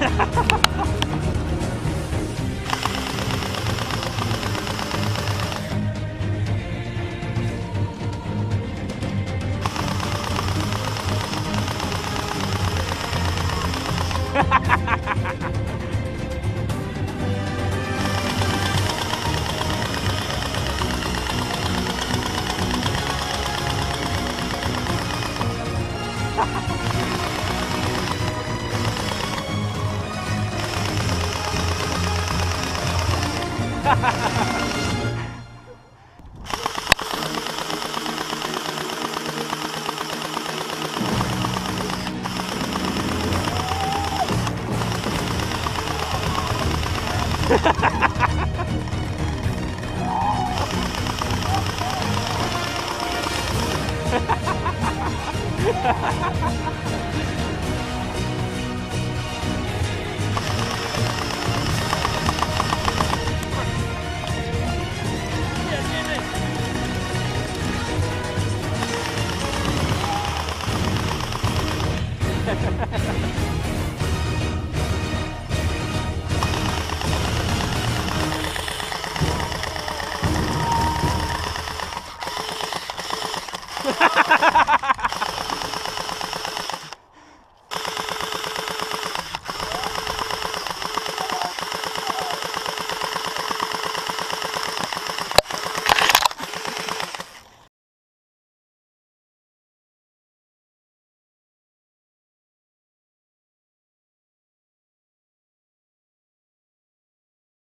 Ha ha ha! ハハハハ Ha ha ha ha! ha!